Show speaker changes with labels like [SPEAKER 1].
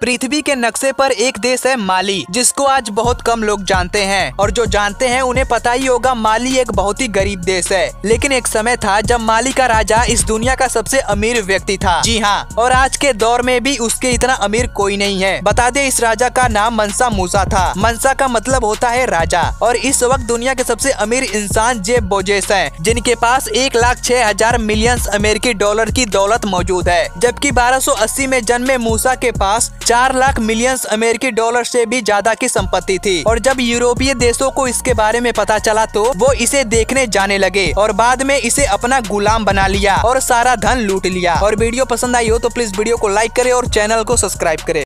[SPEAKER 1] पृथ्वी के नक्शे पर एक देश है माली, जिसको आज बहुत कम लोग जानते हैं। और जो जानते हैं, उन्हें पता ही होगा माली एक बहुत ही गरीब देश है। लेकिन एक समय था जब माली का राजा इस दुनिया का सबसे अमीर व्यक्ति था। जी हाँ और आज के दौर में भी उसके इतना अमीर कोई नहीं है। बता दे, इस राजा का नाम मनसा मूसा था। मनसा का मतलब होता है राजा। और इस वक्त दुनिया के सबसे अमीर इंसान जेब बोजेस है, जिनके पास एक लाख छह हज़ार मिलियन अमेरिकी डॉलर की दौलत मौजूद है। जबकि 1280 में जन्मे मूसा के पास चार लाख मिलियंस अमेरिकी डॉलर से भी ज़्यादा की संपत्ति थी। और जब यूरोपीय देशों को इसके बारे में पता चला तो वो इसे देखने जाने लगे और बाद में इसे अपना गुलाम बना लिया और सारा धन लूट लिया। और वीडियो पसंद आई हो तो प्लीज़ वीडियो को लाइक करे और चैनल को सब्सक्राइब करे।